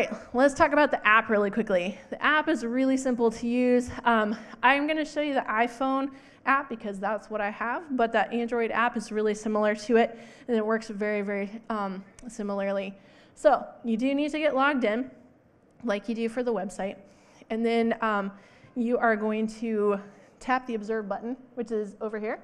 right, let's talk about the app really quickly. The app is really simple to use. Um, I'm going to show you the iPhone app because that's what I have, but that Android app is really similar to it, and it works very, very um, similarly. So you do need to get logged in, like you do for the website, and then um, you are going to tap the Observe button, which is over here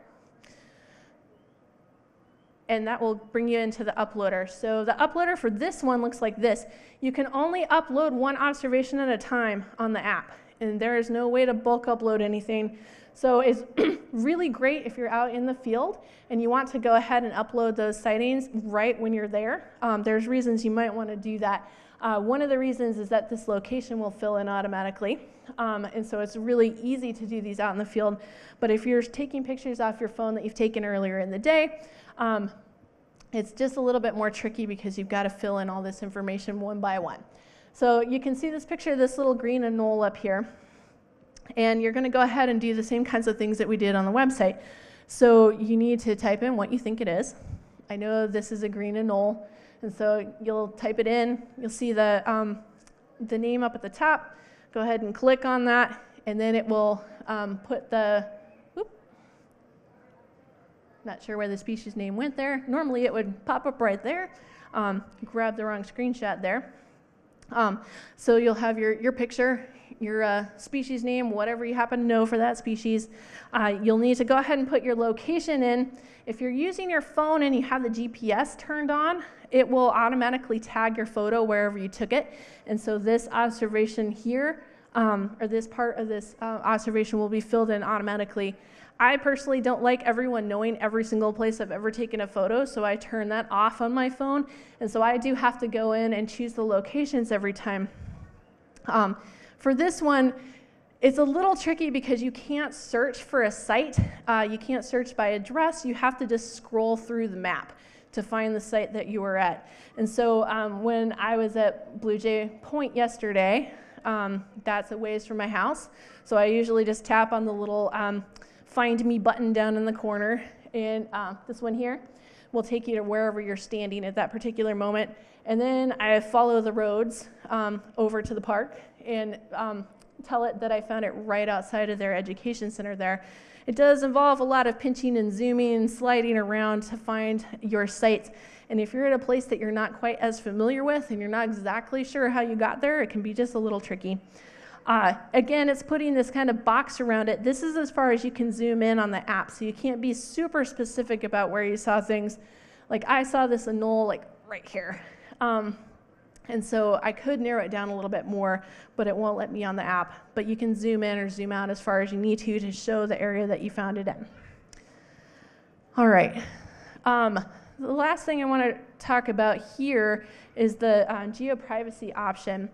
and that will bring you into the uploader. So the uploader for this one looks like this. You can only upload one observation at a time on the app, and there is no way to bulk upload anything. So it's really great if you're out in the field and you want to go ahead and upload those sightings right when you're there. Um, there's reasons you might want to do that. Uh, one of the reasons is that this location will fill in automatically. Um, and so it's really easy to do these out in the field. But if you're taking pictures off your phone that you've taken earlier in the day, um, it's just a little bit more tricky because you've got to fill in all this information one by one. So you can see this picture of this little green anole up here. And you're going to go ahead and do the same kinds of things that we did on the website. So you need to type in what you think it is. I know this is a green anole. And so you'll type it in. You'll see the, um, the name up at the top. Go ahead and click on that. And then it will um, put the not sure where the species name went there. Normally it would pop up right there. Um, grab the wrong screenshot there. Um, so you'll have your, your picture, your uh, species name, whatever you happen to know for that species. Uh, you'll need to go ahead and put your location in. If you're using your phone and you have the GPS turned on, it will automatically tag your photo wherever you took it. And so this observation here, um, or this part of this uh, observation will be filled in automatically I personally don't like everyone knowing every single place I've ever taken a photo, so I turn that off on my phone. And so I do have to go in and choose the locations every time. Um, for this one, it's a little tricky because you can't search for a site. Uh, you can't search by address. You have to just scroll through the map to find the site that you were at. And so um, when I was at Blue Jay Point yesterday, um, that's a ways from my house. So I usually just tap on the little um, find me button down in the corner. And uh, this one here will take you to wherever you're standing at that particular moment. And then I follow the roads um, over to the park and um, tell it that I found it right outside of their education center there. It does involve a lot of pinching and zooming and sliding around to find your sites. And if you're at a place that you're not quite as familiar with and you're not exactly sure how you got there, it can be just a little tricky. Uh, again, it's putting this kind of box around it. This is as far as you can zoom in on the app, so you can't be super specific about where you saw things. Like I saw this anole like right here. Um, and so I could narrow it down a little bit more, but it won't let me on the app. But you can zoom in or zoom out as far as you need to to show the area that you found it in. All right. Um, the last thing I want to talk about here is the uh, geo-privacy option.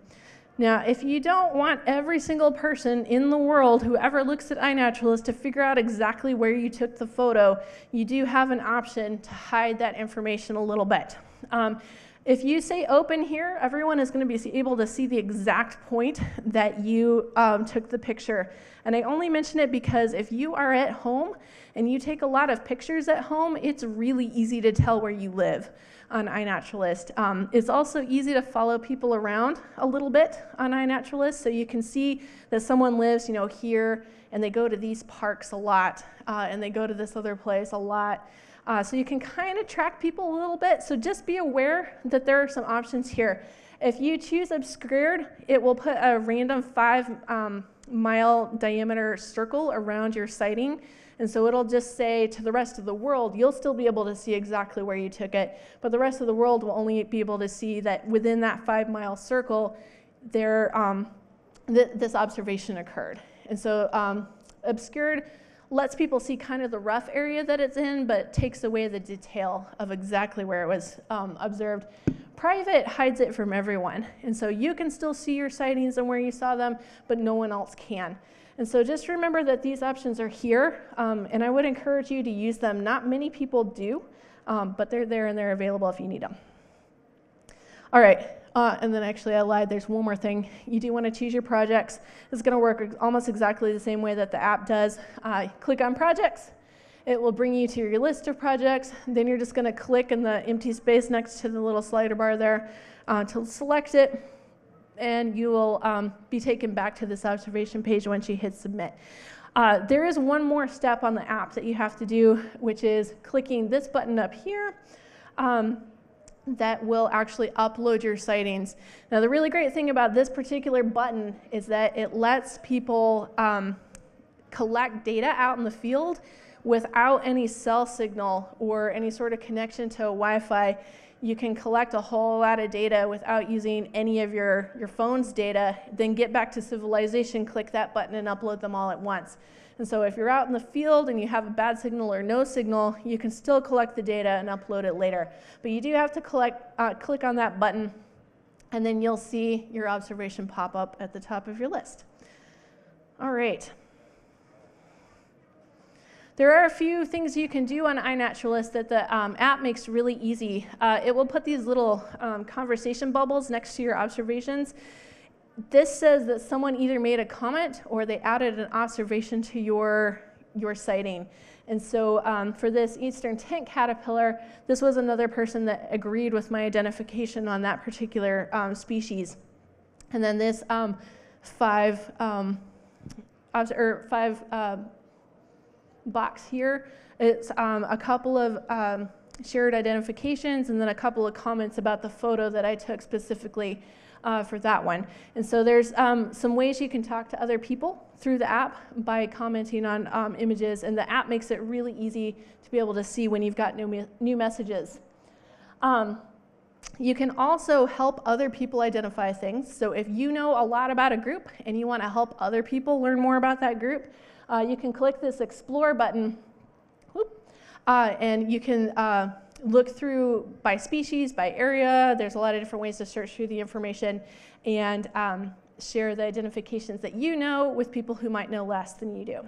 Now, if you don't want every single person in the world who ever looks at iNaturalist to figure out exactly where you took the photo, you do have an option to hide that information a little bit. Um, if you say open here, everyone is going to be able to see the exact point that you um, took the picture. And I only mention it because if you are at home and you take a lot of pictures at home, it's really easy to tell where you live on iNaturalist. Um, it's also easy to follow people around a little bit on iNaturalist, so you can see that someone lives, you know, here, and they go to these parks a lot, uh, and they go to this other place a lot. Uh, so you can kind of track people a little bit. So just be aware that there are some options here. If you choose obscured, it will put a random five um, mile diameter circle around your sighting. And so it'll just say to the rest of the world, you'll still be able to see exactly where you took it, but the rest of the world will only be able to see that within that five mile circle, there, um, th this observation occurred. And so um, obscured lets people see kind of the rough area that it's in, but takes away the detail of exactly where it was um, observed. Private hides it from everyone. And so you can still see your sightings and where you saw them, but no one else can. And so just remember that these options are here, um, and I would encourage you to use them. Not many people do, um, but they're there and they're available if you need them. All right, uh, and then actually I lied, there's one more thing. You do want to choose your projects. It's going to work almost exactly the same way that the app does. Uh, click on projects. It will bring you to your list of projects. Then you're just going to click in the empty space next to the little slider bar there uh, to select it. and you will um, be taken back to this observation page once you hit submit. Uh, there is one more step on the app that you have to do, which is clicking this button up here. Um, that will actually upload your sightings. Now, the really great thing about this particular button is that it lets people um, collect data out in the field without any cell signal or any sort of connection to Wi-Fi you can collect a whole lot of data without using any of your, your phone's data, then get back to civilization, click that button and upload them all at once. And so if you're out in the field and you have a bad signal or no signal, you can still collect the data and upload it later. But you do have to collect, uh, click on that button and then you'll see your observation pop up at the top of your list. All right. There are a few things you can do on iNaturalist that the um, app makes really easy. Uh, it will put these little um, conversation bubbles next to your observations. This says that someone either made a comment or they added an observation to your, your sighting. And so um, for this eastern tent caterpillar, this was another person that agreed with my identification on that particular um, species. And then this um, five, um, or five uh, box here. It's um, a couple of um, shared identifications and then a couple of comments about the photo that I took specifically uh, for that one. And so there's um, some ways you can talk to other people through the app by commenting on um, images, and the app makes it really easy to be able to see when you've got new, me new messages. Um, you can also help other people identify things. So if you know a lot about a group and you want to help other people learn more about that group, uh, you can click this Explore button, whoop, uh, and you can uh, look through by species, by area. There's a lot of different ways to search through the information and um, share the identifications that you know with people who might know less than you do.